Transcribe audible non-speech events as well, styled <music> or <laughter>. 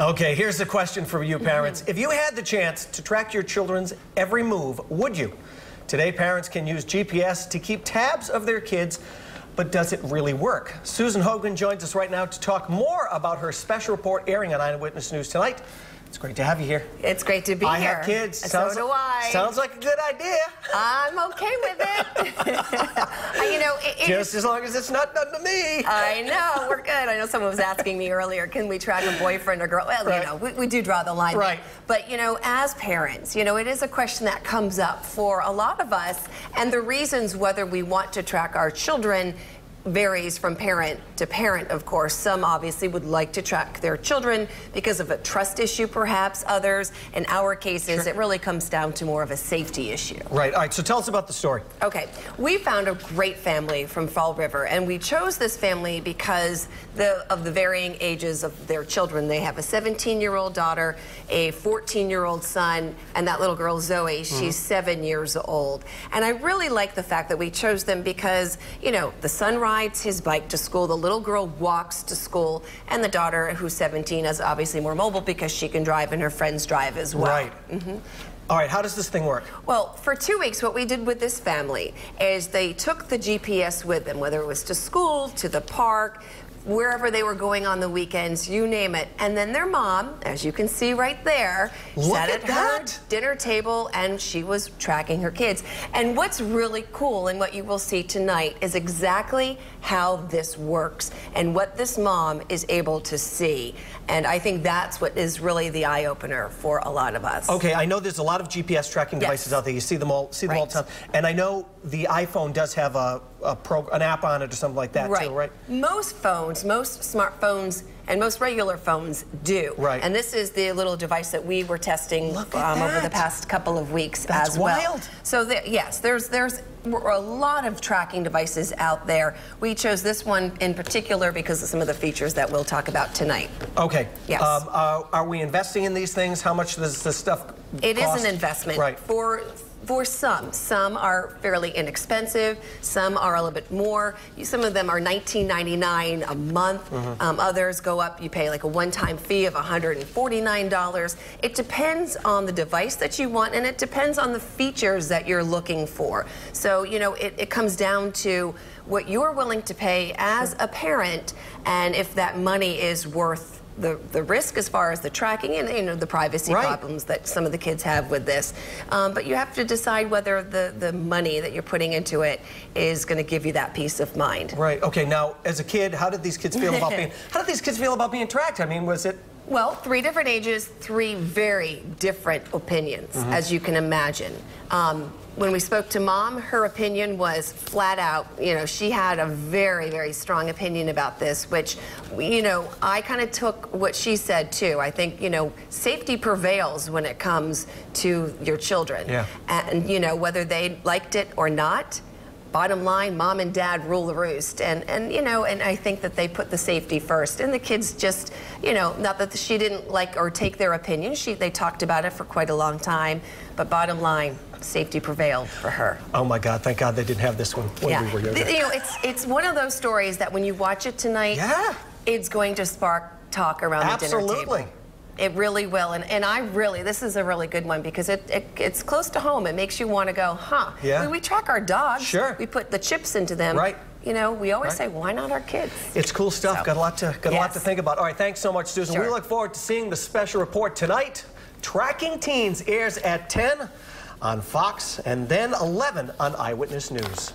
Okay, here's the question for you parents. <laughs> if you had the chance to track your children's every move, would you? Today, parents can use GPS to keep tabs of their kids, but does it really work? Susan Hogan joins us right now to talk more about her special report airing on Eyewitness News tonight. It's great to have you here. It's great to be I here. have kids. So Sounds do like, I. Sounds like a good idea. I'm okay with it. <laughs> <laughs> You know, it, it Just as long as it's not done to me. I know, we're good. I know someone was asking me earlier, can we track a boyfriend or girl? Well, Right. you know, we, we do draw the line. there. Right. But, you know, as parents, you know, it is a question that comes up for a lot of us. And the reasons whether we want to track our children varies from parent to parent, of course. Some obviously would like to track their children because of a trust issue, perhaps. Others, in our cases, it really comes down to more of a safety issue. Right, all right, so tell us about the story. Okay, we found a great family from Fall River, and we chose this family because the, of the varying ages of their children. They have a 17-year-old daughter, a 14-year-old son, and that little girl Zoe. She's mm-hmm. seven years old. And I really like the fact that we chose them because, you know, the son rides his bike to school, the little girl walks to school, and the daughter, who's 17, is obviously more mobile because she can drive and her friends drive as well. Right. Mm-hmm. All right, how does this thing work? Well, for two weeks, what we did with this family is they took the GPS with them, whether it was to school, to the park, wherever they were going on the weekends, you name it. And then their mom, as you can see right there, Look sat at at her that. dinner table and she was tracking her kids. And what's really cool and what you will see tonight is exactly how this works and what this mom is able to see. And I think that's what is really the eye opener for a lot of us. Okay, I know there's a lot of GPS tracking Yes. devices out there. You see them all, see them all the time. And I know the iPhone does have a, a pro, an app on it or something like that too, right? Most phones, most smartphones, and most regular phones do. Right. And this is the little device that we were testing um, over the past couple of weeks That's as well. wild. So there, yes, there's there's a lot of tracking devices out there. We chose this one in particular because of some of the features that we'll talk about tonight. Okay. Yes. Um, uh, are we investing in these things? How much does this stuff It is cost? an investment Right. for for some. Some are fairly inexpensive. Some are a little bit more. Some of them are $19.99 a month. Mm-hmm. Um, others go up. You pay like a one-time fee of $149. It depends on the device that you want, and it depends on the features that you're looking for. So you know, it, it comes down to what you're willing to pay as a parent, and if that money is worth the, the risk as far as the tracking and you know the privacy Right. problems that some of the kids have with this. Um, but you have to decide whether the, the money that you're putting into it is going to give you that peace of mind. Right. Okay. Now, as a kid, how did these kids feel about <laughs> being? How did these kids feel about being tracked? I mean, was it? Well, three different ages, three very different opinions, as you can imagine. Um, when we spoke to mom, her opinion was flat out, you know, she had a very, very strong opinion about this, which, you know, I kind of took what she said too. I think, you know, safety prevails when it comes to your children. Yeah. And, you know, whether they liked it or not, bottom line, mom and dad rule the roost. And, and you know, and I think that they put the safety first. And the kids just, you know, not that she didn't like or take their opinion. She, they talked about it for quite a long time. But bottom line, safety prevailed for her. Oh my God! Thank God they didn't have this one when we were younger. You know, it's, it's one of those stories that when you watch it tonight, Yeah. it's going to spark talk around the dinner Absolutely. It really will. And, and I really, this is a really good one because it, it it's close to home. It makes you want to go, huh? Yeah. We, we track our dogs. Sure. We put the chips into them. Right. You know, we always Right. say, why not our kids? It's cool stuff. So- got a lot to got a lot to think about. All right, thanks so much, Susan. We look forward to seeing the special report tonight. Tracking Teens airs at 10 on Fox and then 11 on Eyewitness News.